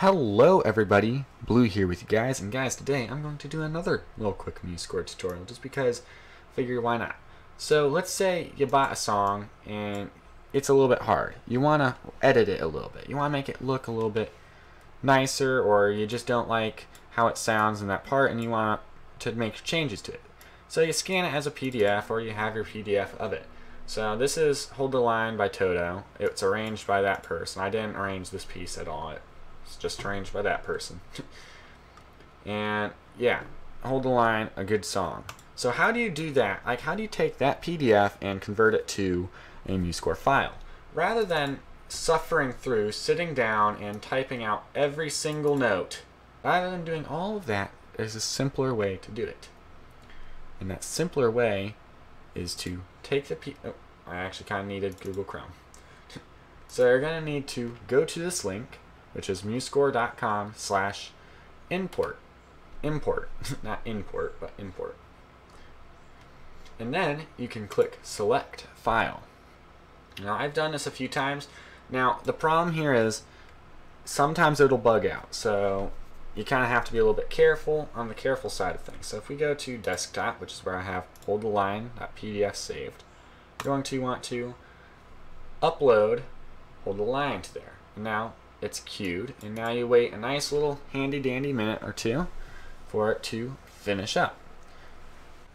Hello everybody, Blue here with you guys, and guys today I'm going to do another little quick MuseScore tutorial just because figure why not. So let's say you bought a song and it's a little bit hard. You want to edit it a little bit. You want to make it look a little bit nicer or you just don't like how it sounds in that part and you want to make changes to it. So you scan it as a PDF or you have your PDF of it. So this is Hold the Line by Toto. It's arranged by that person. I didn't arrange this piece at all. It it's just arranged by that person. and yeah, Hold the Line, a good song. So how do you do that? Like how do you take that PDF and convert it to a MuseScore file? Rather than suffering through, sitting down and typing out every single note, rather than doing all of that, there's a simpler way to do it. And that simpler way is to take the P oh, I actually kind of needed Google Chrome. so you're going to need to go to this link, which is musescore.com slash import. Import, not import, but import. And then you can click select file. Now I've done this a few times. Now the problem here is sometimes it'll bug out. So you kind of have to be a little bit careful on the careful side of things. So if we go to desktop, which is where I have hold the line .pdf saved, you're going to want to upload hold the line to there. Now it's queued, and now you wait a nice little handy dandy minute or two for it to finish up.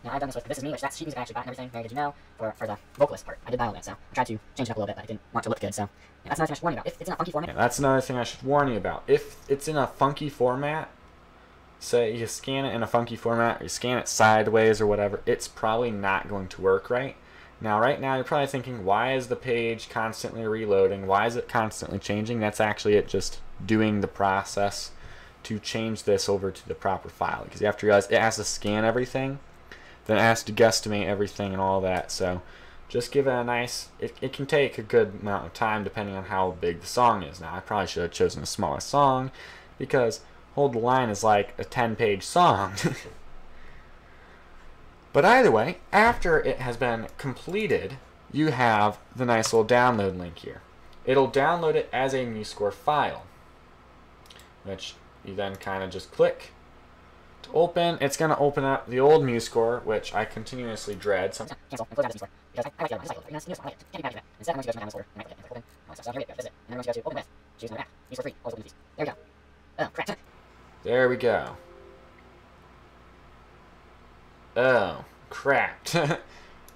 Now I've done this with This Is Me, which that sheet music I actually got and everything, Mary Did You Know, for, for the vocalist part. I did dial that, so I tried to change it up a little bit, but I didn't want to look good, so yeah, that's another thing I should warn you about. If it's in a funky format... Yeah, that's another thing I should warn you about. If it's in a funky format, say you scan it in a funky format, or you scan it sideways or whatever, it's probably not going to work right. Now, right now, you're probably thinking, why is the page constantly reloading? Why is it constantly changing? That's actually it just doing the process to change this over to the proper file. Because you have to realize it has to scan everything, then it has to guesstimate everything and all that. So just give it a nice, it, it can take a good amount of time depending on how big the song is. Now, I probably should have chosen a smaller song because Hold the Line is like a 10 page song. But either way, after it has been completed, you have the nice little download link here. It'll download it as a MuseScore file, which you then kind of just click to open. It's going to open up the old MuseScore, which I continuously dread. So here we go. Oh, crap.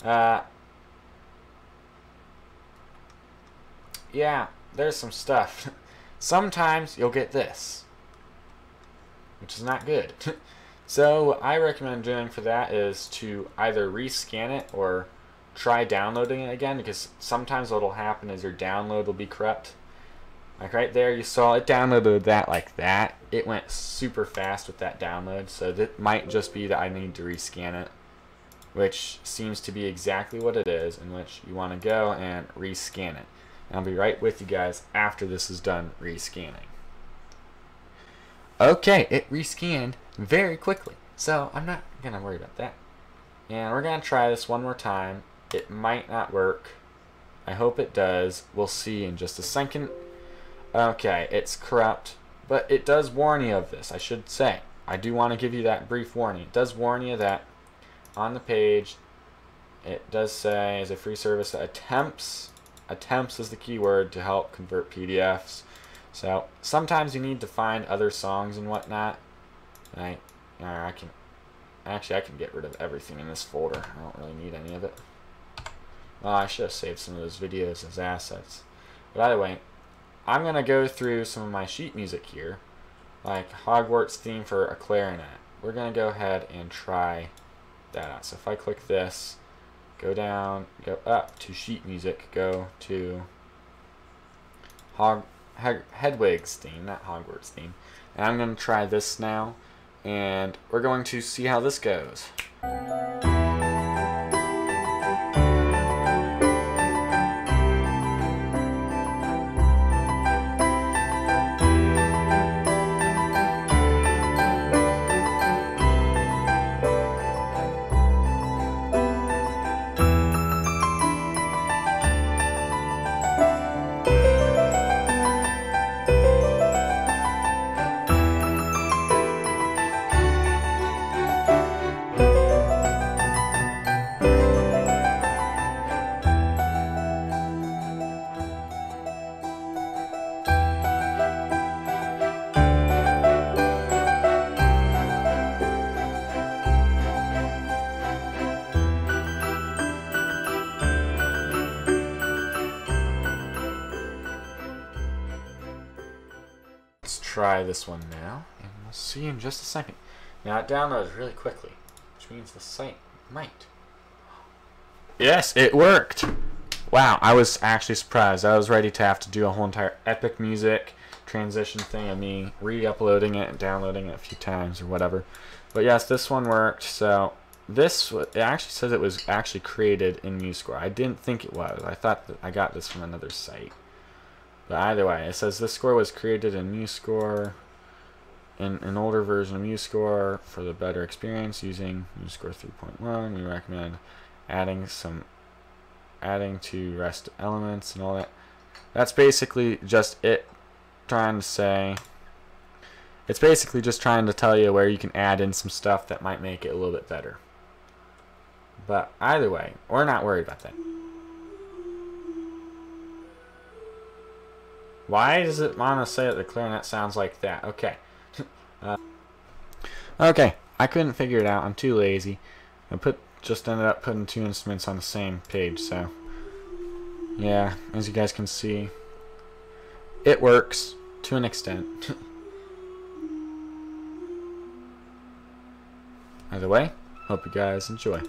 Uh, yeah, there's some stuff. Sometimes you'll get this, which is not good. so what I recommend doing for that is to either rescan it or try downloading it again because sometimes what'll happen is your download will be corrupt. Like right there, you saw it downloaded that like that. It went super fast with that download, so that might just be that I need to rescan it, which seems to be exactly what it is, in which you want to go and rescan it. And I'll be right with you guys after this is done rescanning. Okay, it rescanned very quickly, so I'm not going to worry about that. And we're going to try this one more time. It might not work. I hope it does. We'll see in just a second. Okay, it's corrupt, but it does warn you of this, I should say. I do want to give you that brief warning. It does warn you that on the page, it does say as a free service that attempts, attempts is the keyword to help convert PDFs. So sometimes you need to find other songs and whatnot. I, uh, I can, actually I can get rid of everything in this folder. I don't really need any of it. Well, I should have saved some of those videos as assets. But either way, I'm going to go through some of my sheet music here, like Hogwarts theme for a clarinet. We're going to go ahead and try that out. So if I click this, go down, go up to sheet music, go to Hog Hedwig's theme, not Hogwarts theme. And I'm going to try this now, and we're going to see how this goes. Try this one now, and we'll see in just a second. Now it downloads really quickly, which means the site might. Yes, it worked! Wow, I was actually surprised. I was ready to have to do a whole entire epic music transition thing of me re-uploading it and downloading it a few times or whatever. But yes, this one worked. So this it actually says it was actually created in MuseScore. I didn't think it was. I thought that I got this from another site. But either way, it says this score was created in MuseScore in an older version of MuseScore for the better experience using MuseScore 3.1. We recommend adding some adding to rest elements and all that. That's basically just it trying to say it's basically just trying to tell you where you can add in some stuff that might make it a little bit better. But either way, we're not worried about that. Why does it want to say that the clarinet sounds like that? Okay. uh, okay, I couldn't figure it out. I'm too lazy. I put just ended up putting two instruments on the same page, so yeah, as you guys can see, it works to an extent. Either way, hope you guys enjoy.